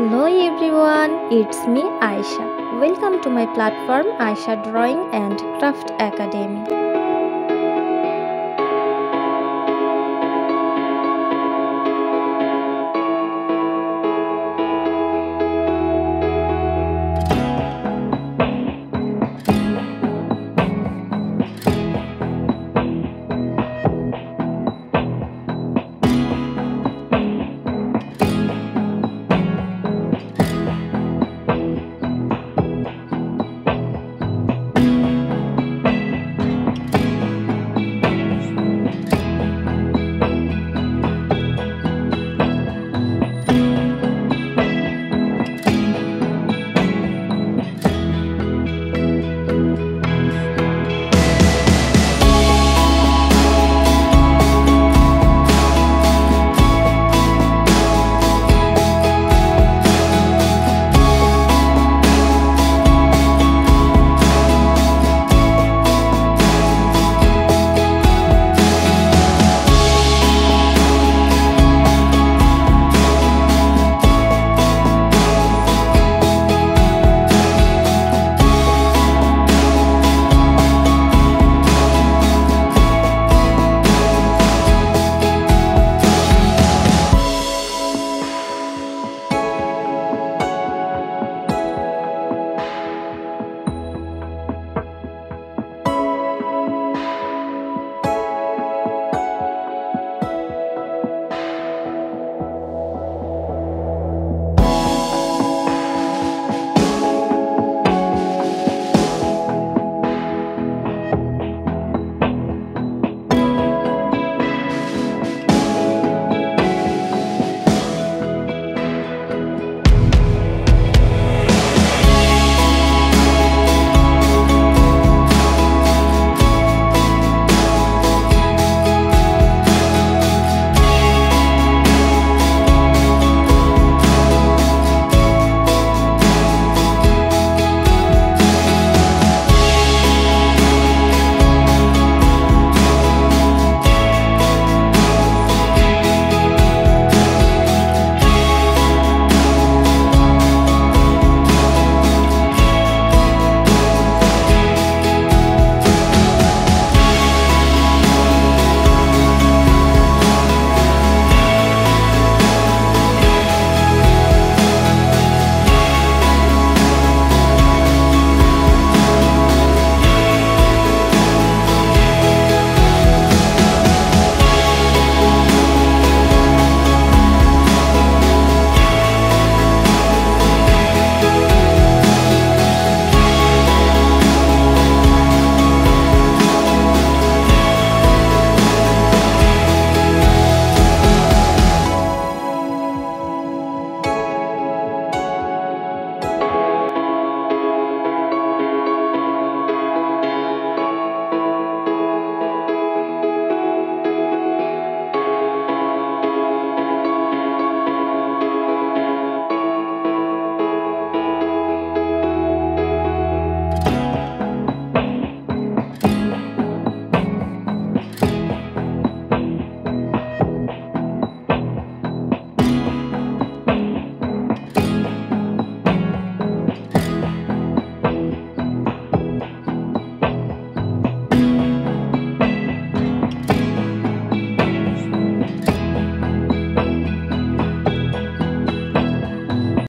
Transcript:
Hello everyone, it's me Aisha. Welcome to my platform Aisha Drawing and Craft Academy.